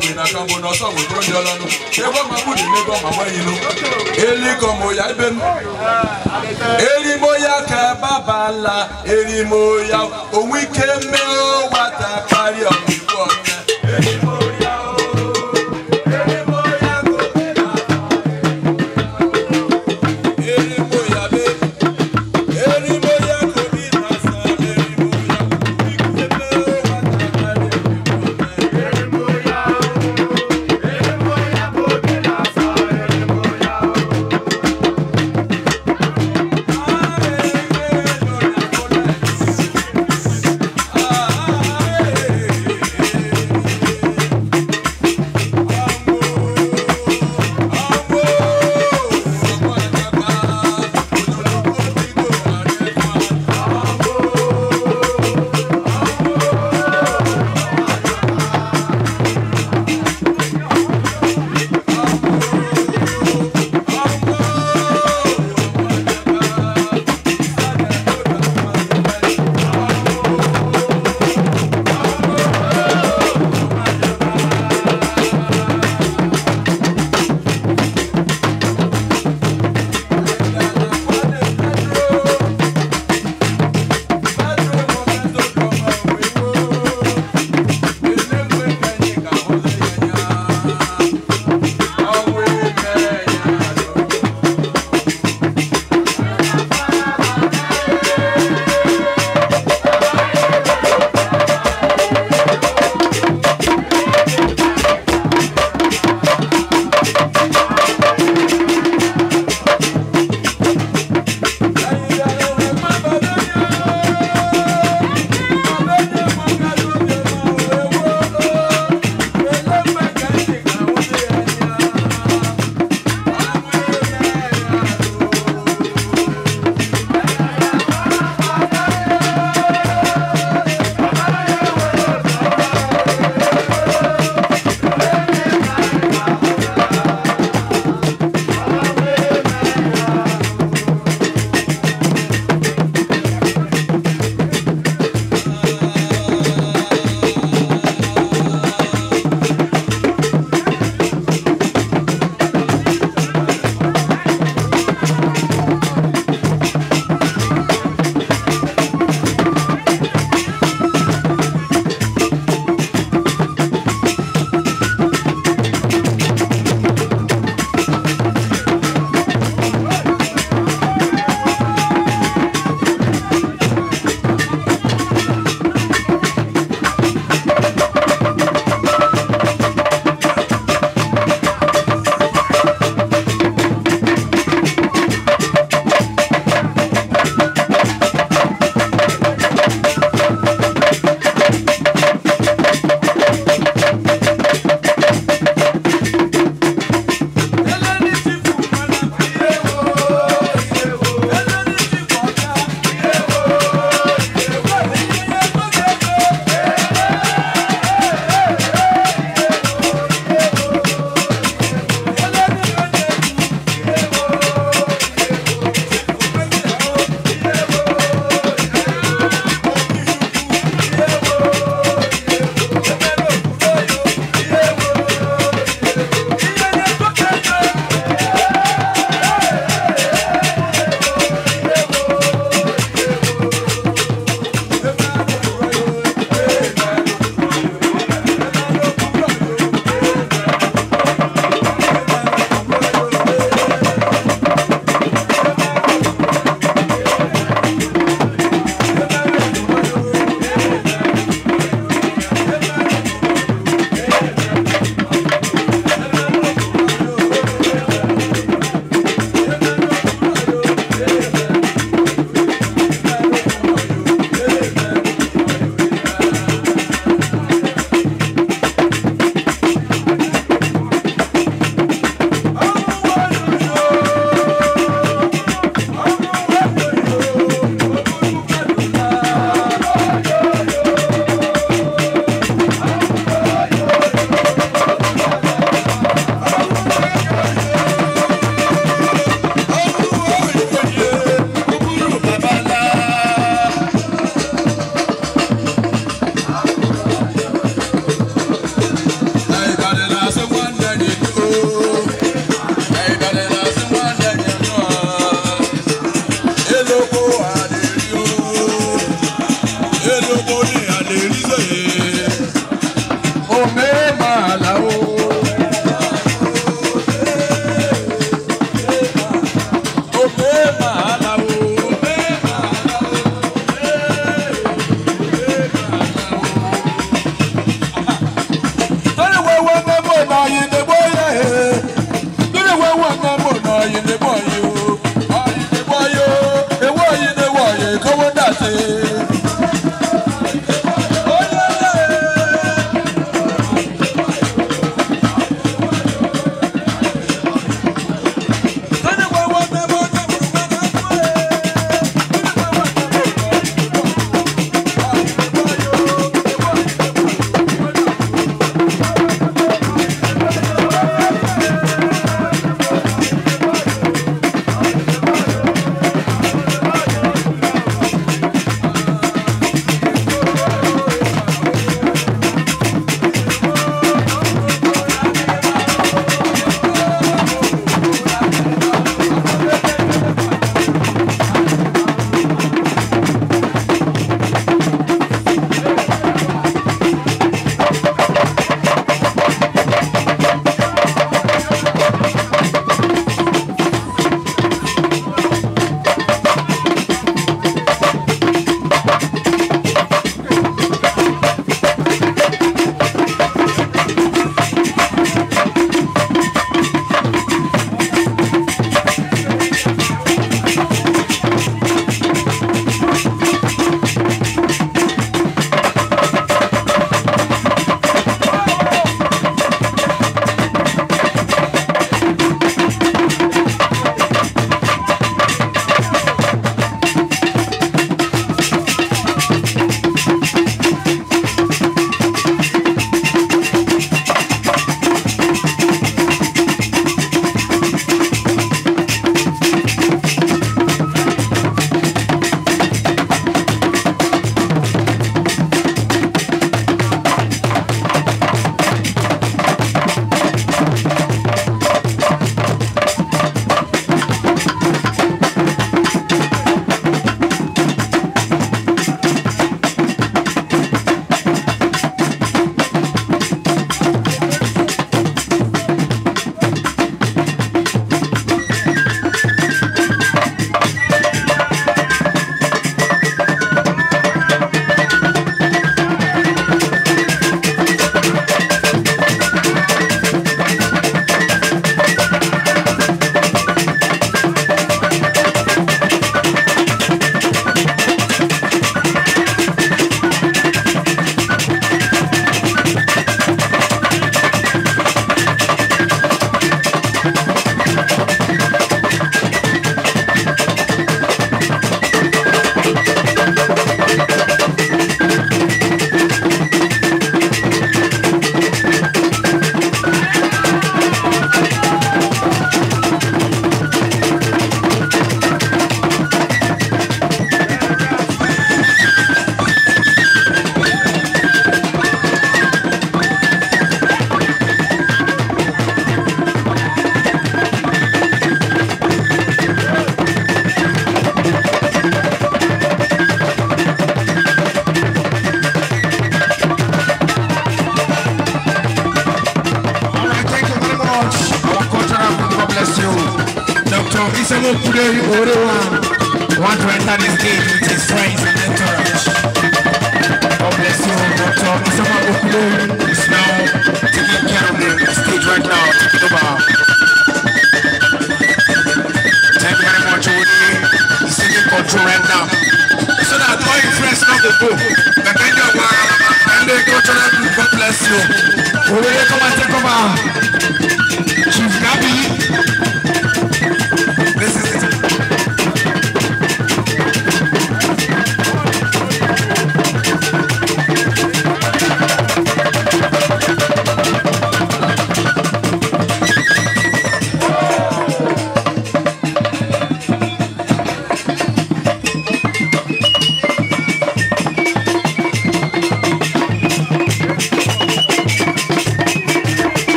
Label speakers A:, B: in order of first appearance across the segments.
A: igwe na-achọ mbụ na ọsọ wepụrụ ndị ọlọnụ ebe ọmapụ dị n'ego ọmagba ilu elikọmo ya ibe Eli mo ya ka babala erimo ya onwe ike mee ọgbata karịa ọmụigwe ọnya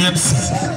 A: Lips.